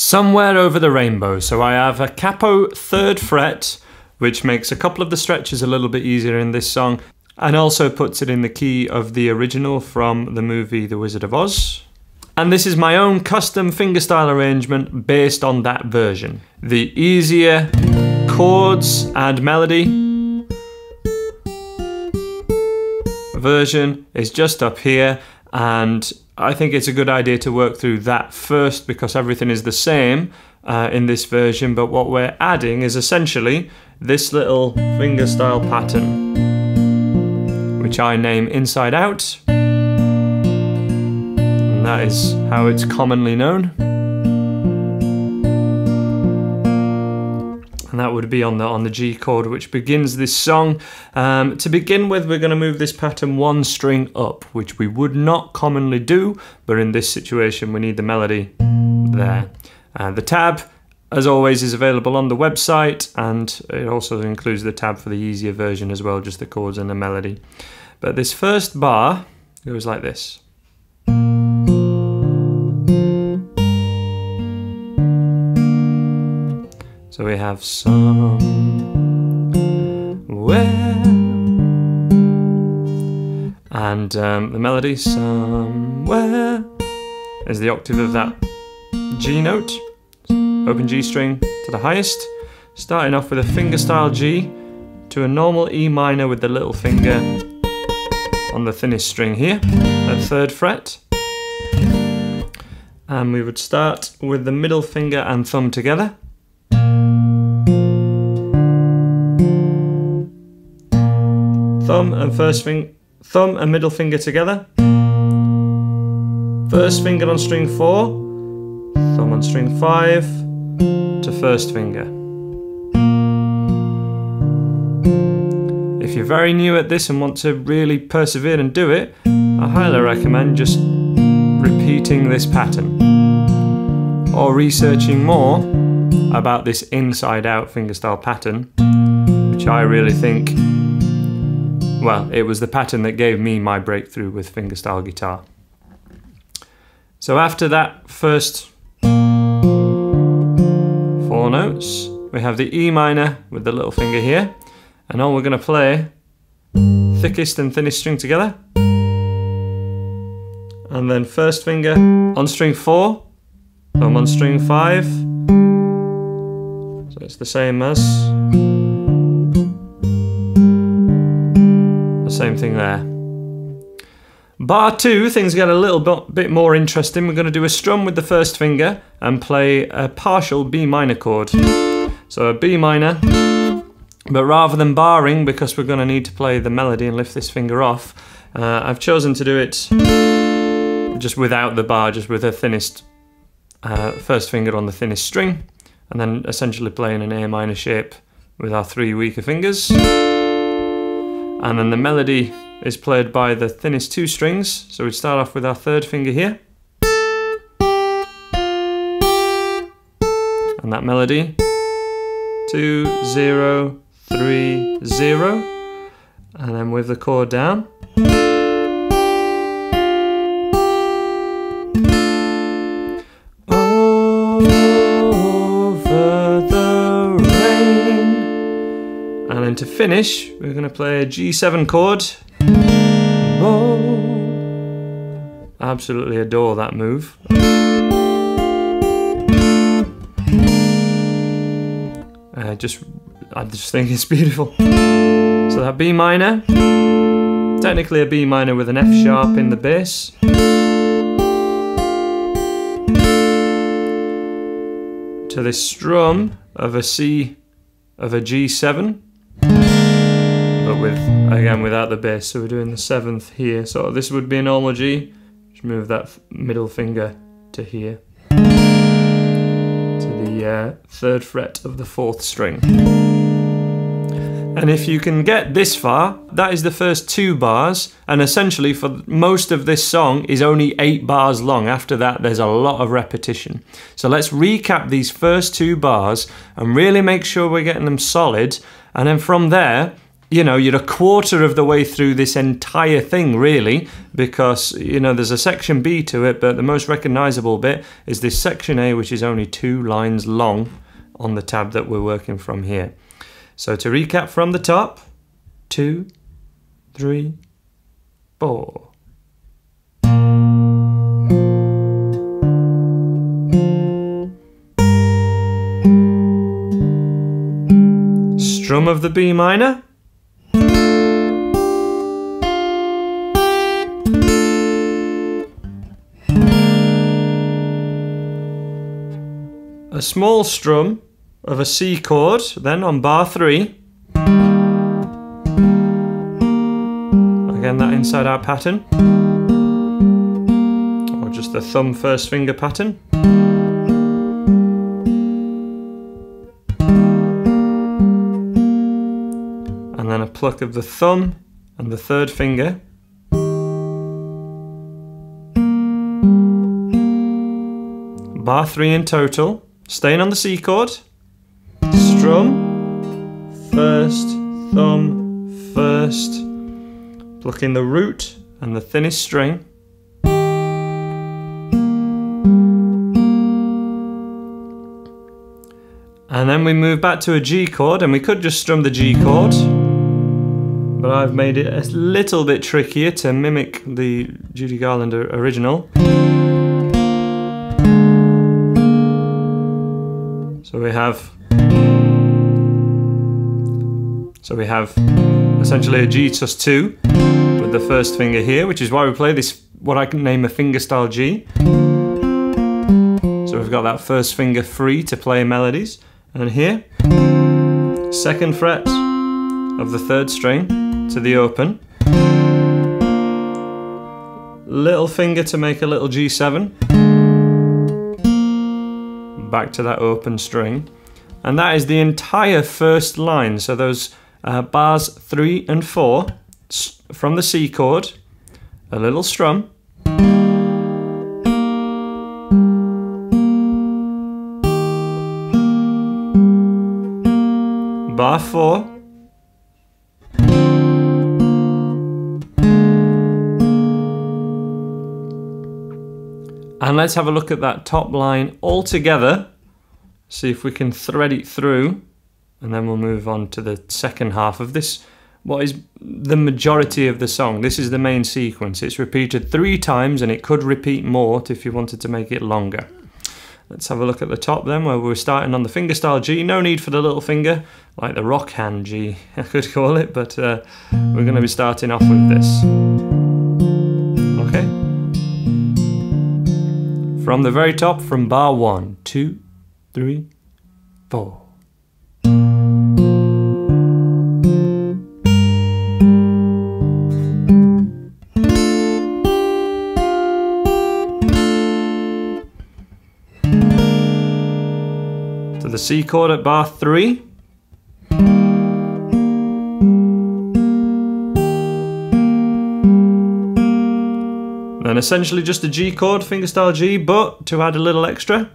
Somewhere over the rainbow. So I have a capo third fret, which makes a couple of the stretches a little bit easier in this song, and also puts it in the key of the original from the movie The Wizard of Oz. And this is my own custom fingerstyle arrangement based on that version. The easier chords and melody version is just up here and I think it's a good idea to work through that first because everything is the same uh, in this version but what we're adding is essentially this little fingerstyle pattern which I name inside out and that is how it's commonly known. And that would be on the on the G chord which begins this song. Um, to begin with we're going to move this pattern one string up which we would not commonly do but in this situation we need the melody there. Uh, the tab as always is available on the website and it also includes the tab for the easier version as well just the chords and the melody. But this first bar goes like this. So we have somewhere and um, the melody somewhere is the octave of that G note, open G string to the highest, starting off with a fingerstyle G to a normal E minor with the little finger on the thinnest string here, at third fret. And we would start with the middle finger and thumb together. Thumb and first finger, thumb and middle finger together. First finger on string four, thumb on string five to first finger. If you're very new at this and want to really persevere and do it, I highly recommend just repeating this pattern or researching more about this inside out fingerstyle pattern, I really think well, it was the pattern that gave me my breakthrough with fingerstyle guitar. So after that first four notes, we have the E minor with the little finger here, and all we're going to play thickest and thinnest string together. And then first finger on string four, thumb on string five. So it's the same as Same thing there. Bar two, things get a little bit more interesting. We're going to do a strum with the first finger and play a partial B minor chord. So a B minor, but rather than barring, because we're going to need to play the melody and lift this finger off, uh, I've chosen to do it just without the bar, just with the thinnest uh, first finger on the thinnest string, and then essentially playing an A minor shape with our three weaker fingers and then the melody is played by the thinnest two strings. So we'd start off with our third finger here. And that melody, two, zero, three, zero. And then with the chord down. To finish, we're going to play a G7 chord. Absolutely adore that move. I just, I just think it's beautiful. So that B minor, technically a B minor with an F sharp in the bass. To this strum of a C of a G7 with again without the bass. So we're doing the seventh here. So this would be a normal G. Just move that middle finger to here, to the uh, third fret of the fourth string. And if you can get this far, that is the first two bars, and essentially for most of this song is only eight bars long. After that, there's a lot of repetition. So let's recap these first two bars and really make sure we're getting them solid. And then from there, you know, you're a quarter of the way through this entire thing, really, because, you know, there's a section B to it, but the most recognizable bit is this section A, which is only two lines long on the tab that we're working from here. So to recap from the top, two, three, four. Strum of the B minor. A small strum of a C chord, then on bar 3. Again, that inside out pattern. Or just the thumb first finger pattern. And then a pluck of the thumb and the third finger. Bar 3 in total. Staying on the C chord. Strum, first, thumb, first, plucking the root and the thinnest string. And then we move back to a G chord, and we could just strum the G chord, but I've made it a little bit trickier to mimic the Judy Garland original. So we have so we have essentially a G sus2 with the first finger here, which is why we play this, what I can name a fingerstyle G. So we've got that first finger free to play melodies. And here, second fret of the third string to the open. Little finger to make a little G7. Back to that open string. And that is the entire first line. So those uh, bars 3 and 4 from the C chord, a little strum, bar 4, And let's have a look at that top line all together. See if we can thread it through. And then we'll move on to the second half of this. What is the majority of the song? This is the main sequence. It's repeated three times and it could repeat more if you wanted to make it longer. Let's have a look at the top then where we're starting on the fingerstyle G. No need for the little finger like the rock hand G I could call it but uh, we're going to be starting off with this from the very top from bar one two three four the C chord at bar 3. Then essentially just a G chord, fingerstyle G, but to add a little extra.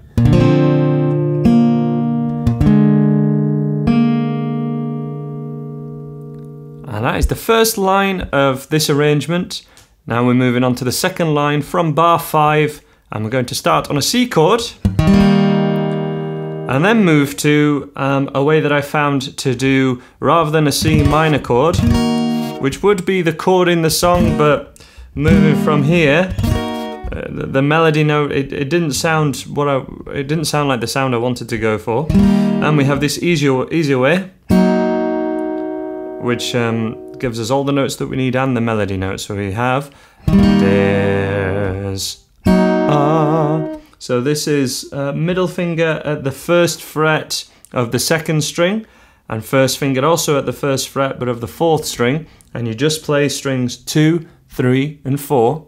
And that is the first line of this arrangement. Now we're moving on to the second line from bar 5 and we're going to start on a C chord and then move to um, a way that I found to do rather than a C minor chord, which would be the chord in the song, but moving from here, uh, the, melody note it, it didn't sound what I it didn't sound like the sound I wanted to go for, and we have this easier easier way, which um, gives us all the notes that we need and the melody notes. So we have. There's a. So this is uh, middle finger at the first fret of the second string and first finger also at the first fret but of the fourth string. And you just play strings 2, 3 and 4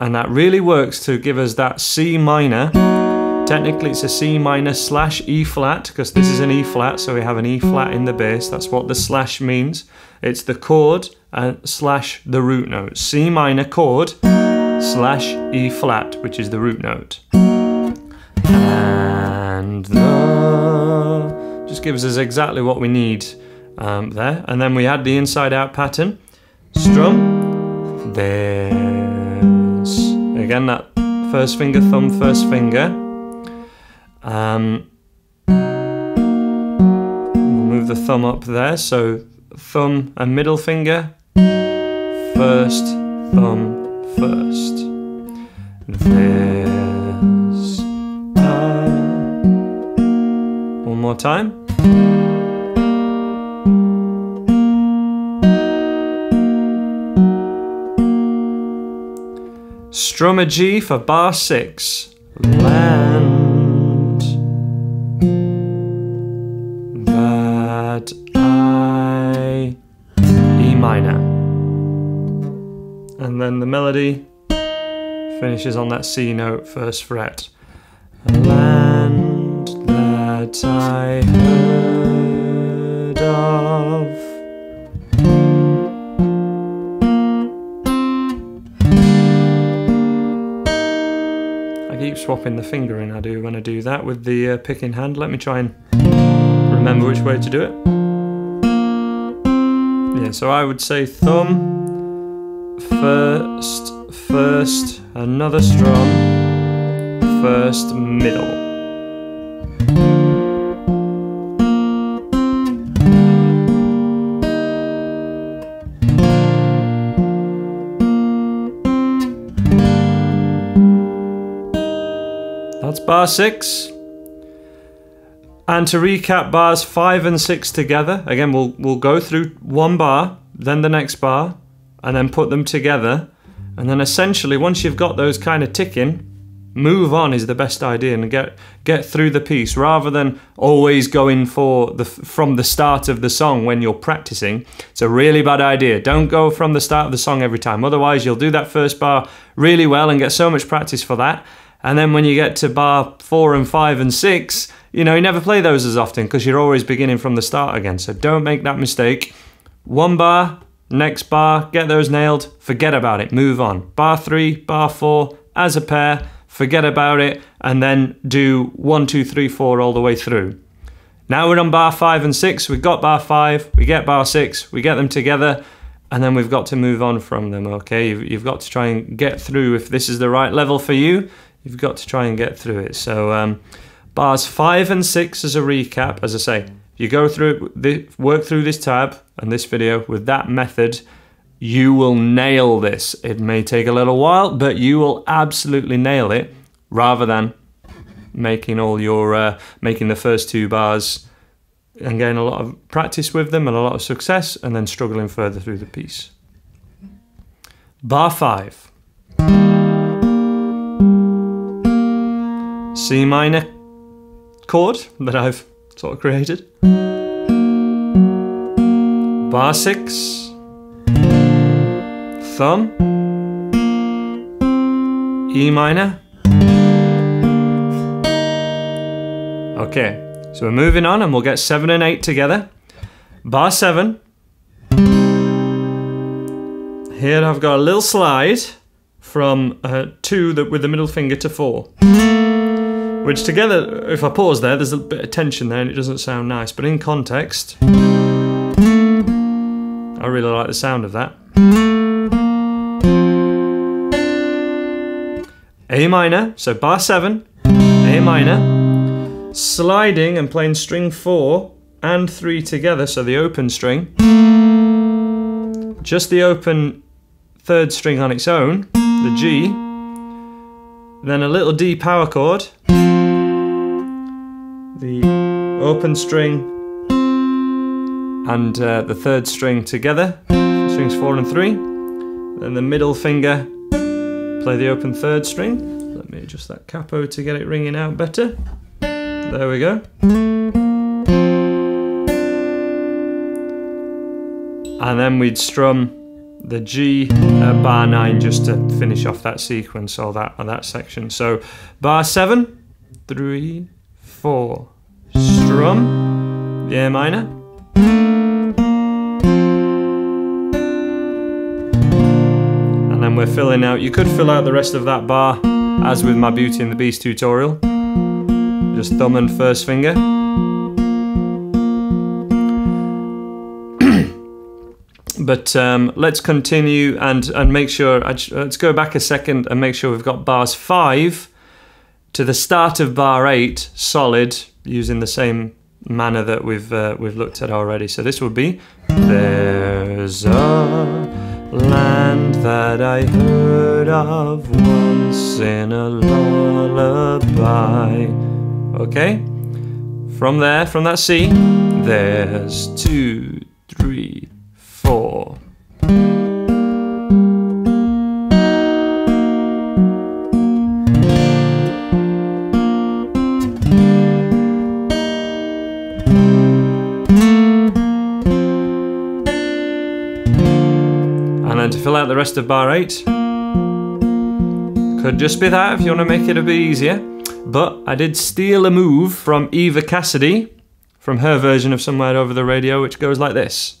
and that really works to give us that C minor technically it's a C minor slash E flat because this is an E flat so we have an E flat in the bass that's what the slash means it's the chord and slash the root note C minor chord slash E flat, which is the root note. And the just gives us exactly what we need um, there. And then we add the inside out pattern. Strum. There's. Again, that first finger, thumb, first finger. Um, we'll move the thumb up there. So thumb and middle finger. First, thumb, first. There's. Uh, one more time. A G for bar six. Land that I E minor. And then the melody finishes on that C note, first fret. Land that I heard keep swapping the finger in I do when I do that with the uh, picking hand. Let me try and remember which way to do it. Yeah, so I would say thumb, first, first, another strum, first, middle. Bar six. And to recap bars five and six together, again, we'll, we'll go through one bar, then the next bar, and then put them together. And then essentially, once you've got those kind of ticking, move on is the best idea and get get through the piece rather than always going for the from the start of the song when you're practicing it's a really bad idea don't go from the start of the song every time otherwise you'll do that first bar really well and get so much practice for that and then when you get to bar four and five and six, you know, you never play those as often because you're always beginning from the start again. So don't make that mistake. One bar, next bar, get those nailed, forget about it, move on. Bar three, bar four, as a pair, forget about it, and then do one, two, three, four all the way through. Now we're on bar five and six. We've got bar five, we get bar six, we get them together, and then we've got to move on from them, okay? You've, you've got to try and get through if this is the right level for you you've got to try and get through it. So um, bars five and six as a recap, as I say, you go through it, work through this tab and this video with that method, you will nail this. It may take a little while, but you will absolutely nail it rather than making all your, uh, making the first two bars and getting a lot of practice with them and a lot of success and then struggling further through the piece. Bar five. C minor chord that I've sort of created. Bar 6, thumb, E minor. Okay, so we're moving on and we'll get 7 and 8 together. Bar 7. Here I've got a little slide from uh, 2 that with the middle finger to 4. Which together, if I pause there, there's a bit of tension there and it doesn't sound nice. But in context, I really like the sound of that. A minor, so bar 7, A minor, sliding and playing string 4 and 3 together, so the open string. Just the open third string on its own, the G, then a little D power chord, the open string and uh, the third string together, strings four and three. Then the middle finger, play the open third string. Let me adjust that capo to get it ringing out better. There we go. And then we'd strum the G uh, bar 9 just to finish off that sequence or that, or that section. So bar 7, 3, four. Strum, the A minor. And then we're filling out, you could fill out the rest of that bar as with my Beauty and the Beast tutorial. Just thumb and first finger. But um, let's continue and, and make sure, let's go back a second and make sure we've got bars 5 to the start of bar 8 solid using the same manner that we've, uh, we've looked at already. So this would be There's a land that I heard of once in a lullaby. Okay? From there, from that C, there's two, three, To fill out the rest of bar 8, could just be that if you want to make it a bit easier. But I did steal a move from Eva Cassidy, from her version of Somewhere Over the Radio, which goes like this.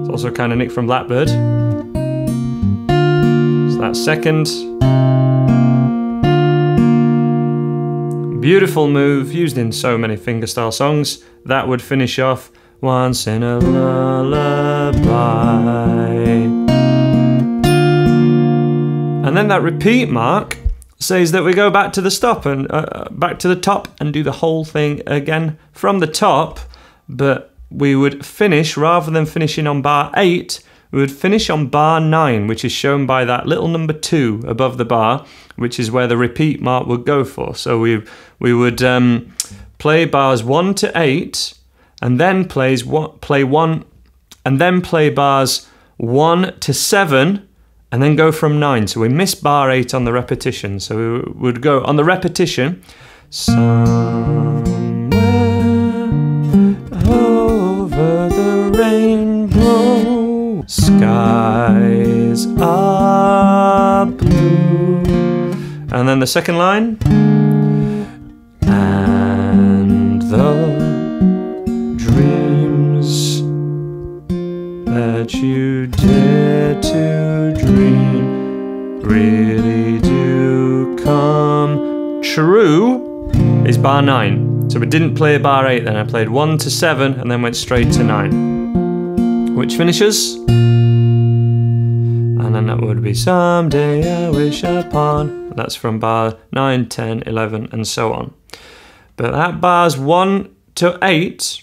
It's also kind of nicked from Blackbird. So that second. Beautiful move, used in so many fingerstyle songs. That would finish off Once in a Lullaby. And then that repeat mark says that we go back to the stop and uh, uh, back to the top and do the whole thing again from the top, but we would finish rather than finishing on bar 8, we would finish on bar 9, which is shown by that little number 2 above the bar, which is where the repeat mark would go for. So we we would um, play bars 1 to 8 and then plays one, play 1 and then play bars 1 to 7 and then go from 9. So we miss bar 8 on the repetition. So we would go on the repetition. Somewhere over the rainbow, skies are blue. And then the second line. And the that you dare to dream really do come true is bar 9. So we didn't play bar 8 then, I played 1 to 7 and then went straight to 9. Which finishes? And then that would be someday I wish upon. That's from bar 9, 10, 11 and so on. But that bars 1 to 8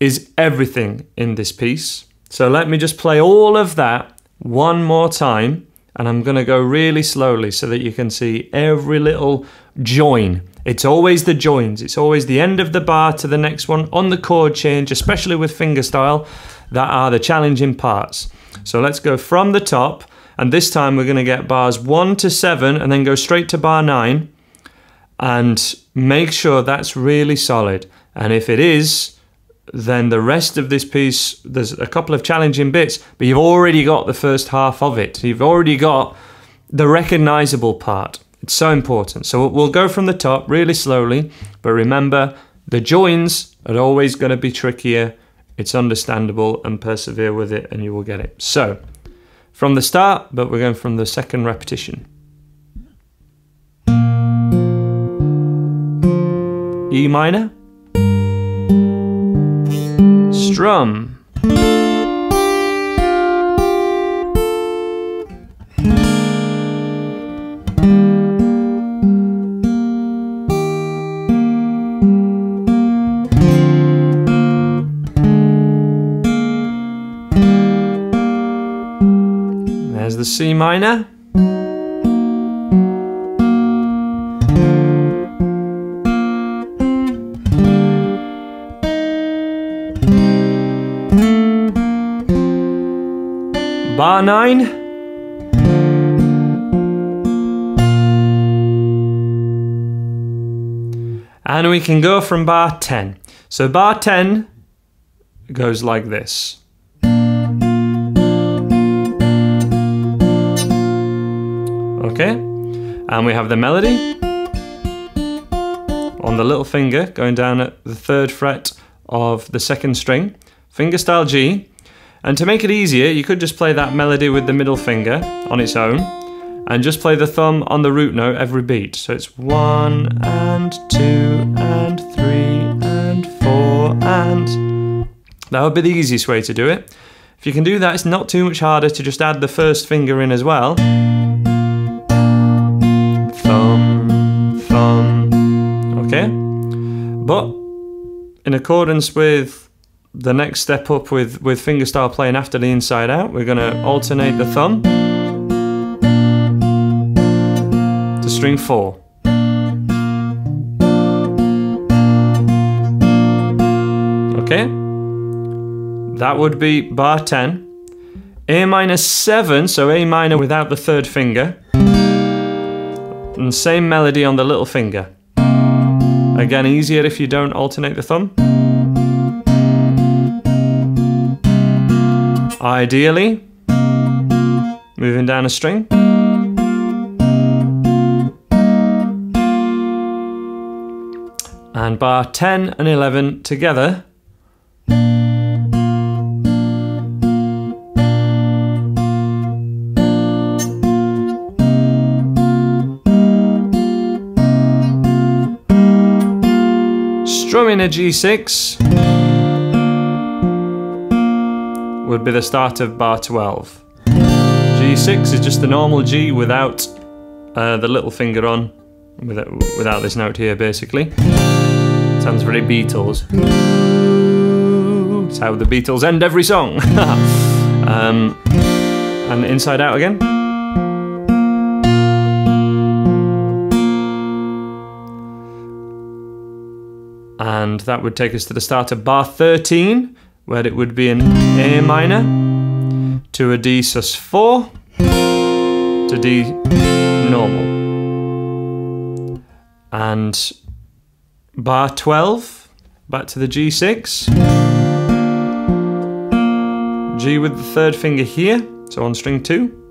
is everything in this piece. So let me just play all of that one more time and I'm going to go really slowly so that you can see every little join. It's always the joins. It's always the end of the bar to the next one on the chord change, especially with fingerstyle, that are the challenging parts. So let's go from the top and this time we're going to get bars 1 to 7 and then go straight to bar 9 and make sure that's really solid. And if it is, then the rest of this piece, there's a couple of challenging bits, but you've already got the first half of it. You've already got the recognizable part. It's so important. So we'll go from the top really slowly, but remember the joins are always going to be trickier. It's understandable and persevere with it and you will get it. So from the start, but we're going from the second repetition. E minor strum. There's the C minor. Bar 9. And we can go from bar 10. So bar 10 goes like this. Okay, and we have the melody on the little finger going down at the third fret of the second string, finger style G, and to make it easier, you could just play that melody with the middle finger on its own and just play the thumb on the root note every beat. So it's one and two and three and four and That would be the easiest way to do it. If you can do that, it's not too much harder to just add the first finger in as well. Thumb, thumb, okay? But in accordance with the next step up with, with fingerstyle playing after the inside out, we're going to alternate the thumb to string 4. Okay? That would be bar 10. A minor 7, so A minor without the third finger. And same melody on the little finger. Again, easier if you don't alternate the thumb. Ideally, moving down a string. And bar 10 and 11 together Strumming a G6 would be the start of bar 12. G6 is just the normal G without uh, the little finger on, without, without this note here basically. Sounds very Beatles. It's how the Beatles end every song. um, and inside out again. and that would take us to the start of bar 13 where it would be an A minor to a D sus4 to D normal. And bar 12 back to the G6 G with the third finger here so on string 2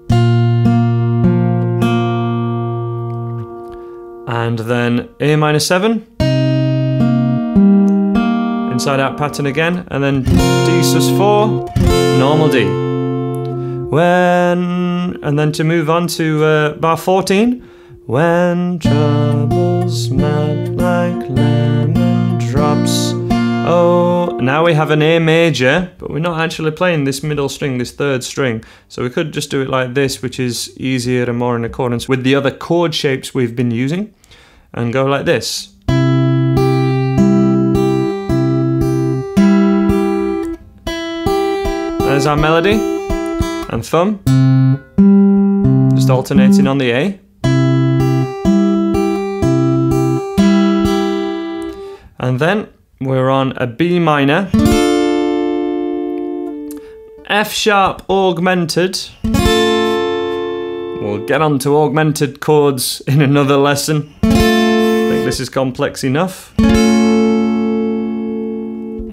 and then A minor 7 inside out pattern again, and then D sus4, normal D. When, and then to move on to uh, bar 14, when troubles melt like lemon drops. Oh, now we have an A major, but we're not actually playing this middle string, this third string. So we could just do it like this, which is easier and more in accordance with the other chord shapes we've been using, and go like this. There's our melody and thumb. Just alternating on the A. And then we're on a B minor. F sharp augmented. We'll get on to augmented chords in another lesson. I think this is complex enough.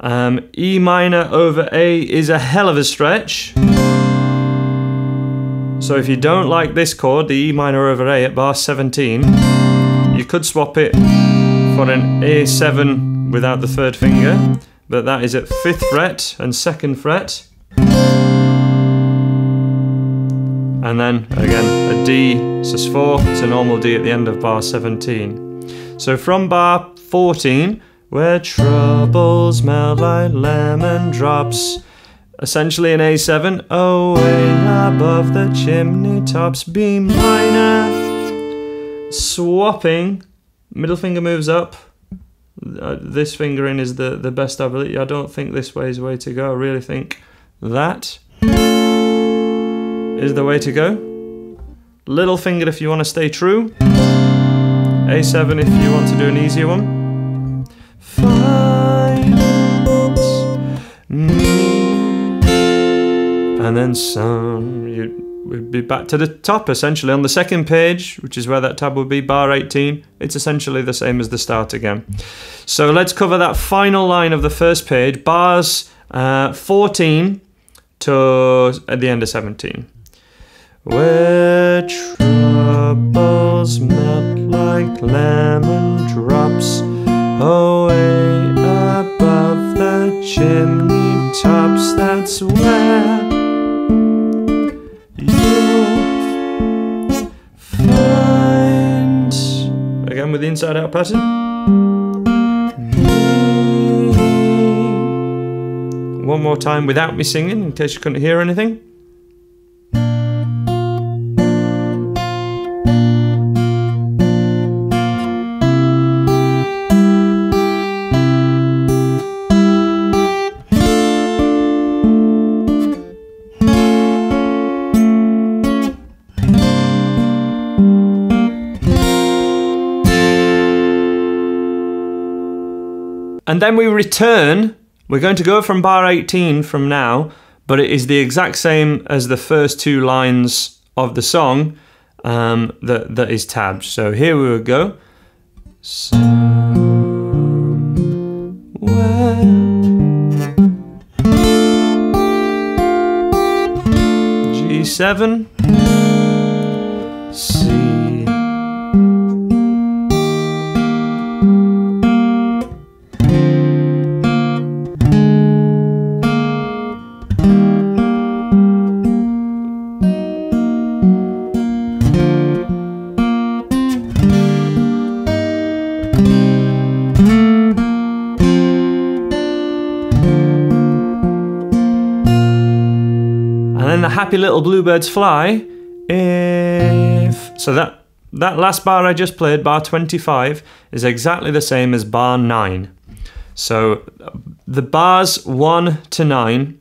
Um, e minor over A is a hell of a stretch. So if you don't like this chord, the E minor over A at bar 17, you could swap it for an A7 without the third finger, but that is at 5th fret and 2nd fret. And then again a D sus4 to a normal D at the end of bar 17. So from bar 14, where troubles melt like lemon drops. Essentially an A7, away above the chimney tops, B minor. Swapping, middle finger moves up. Uh, this finger in is the, the best I believe. I don't think this way is the way to go. I really think that is the way to go. Little finger if you want to stay true. A7 if you want to do an easier one me. And then some, you would be back to the top essentially on the second page, which is where that tab would be, bar 18. It's essentially the same as the start again. So let's cover that final line of the first page, bars uh, 14 to at the end of 17. Where troubles melt like lemon drops Away above the chimney tops, that's where you'll find. Again with the inside out pattern. One more time without me singing, in case you couldn't hear anything. And then we return. We're going to go from bar 18 from now, but it is the exact same as the first two lines of the song um, that, that is tabbed. So here we would go. G7 happy little bluebirds fly. If so that that last bar I just played, bar 25, is exactly the same as bar 9. So the bars 1 to 9,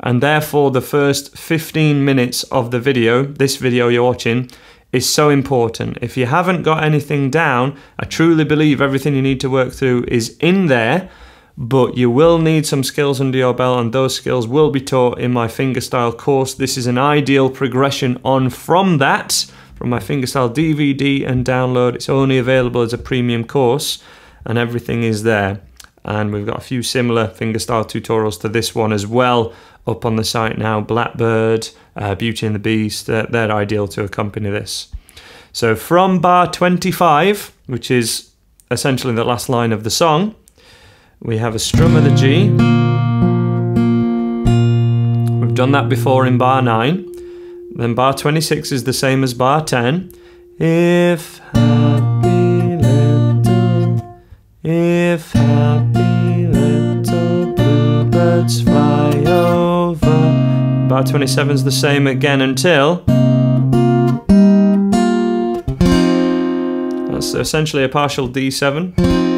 and therefore the first 15 minutes of the video, this video you're watching, is so important. If you haven't got anything down, I truly believe everything you need to work through is in there but you will need some skills under your belt and those skills will be taught in my fingerstyle course. This is an ideal progression on from that, from my fingerstyle DVD and download. It's only available as a premium course and everything is there. And we've got a few similar fingerstyle tutorials to this one as well up on the site now. Blackbird, uh, Beauty and the Beast, they're, they're ideal to accompany this. So from bar 25, which is essentially the last line of the song, we have a strum of the G. We've done that before in bar 9. Then bar 26 is the same as bar 10. If happy little, if happy little bluebirds fly over. Bar 27 is the same again until. That's essentially a partial D7.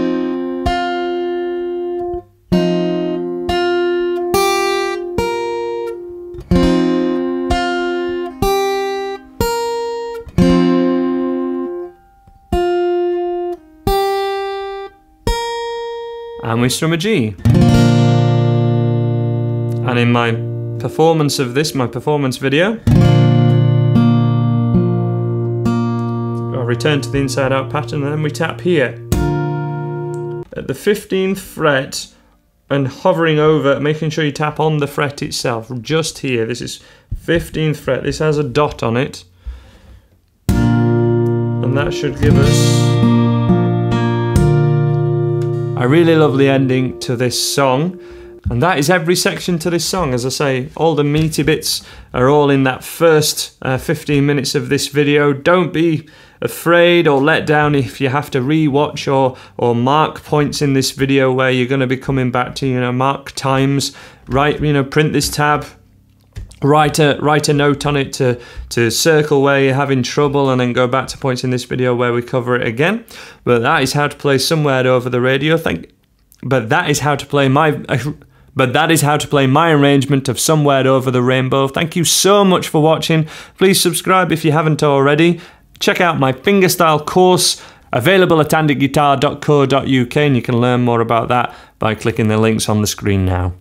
We strum a G. And in my performance of this, my performance video, I'll return to the inside out pattern and then we tap here. At the 15th fret and hovering over, making sure you tap on the fret itself, just here. This is 15th fret, this has a dot on it. And that should give us I really love the ending to this song. And that is every section to this song. As I say, all the meaty bits are all in that first uh, 15 minutes of this video. Don't be afraid or let down if you have to re-watch or, or mark points in this video where you're going to be coming back to, you know, mark times, right, you know, print this tab, write a write a note on it to to circle where you're having trouble and then go back to points in this video where we cover it again but that is how to play somewhere over the radio thank but that is how to play my but that is how to play my arrangement of Somewhere Over the Rainbow. Thank you so much for watching. Please subscribe if you haven't already. Check out my fingerstyle course available at andyguitar.co.uk and you can learn more about that by clicking the links on the screen now.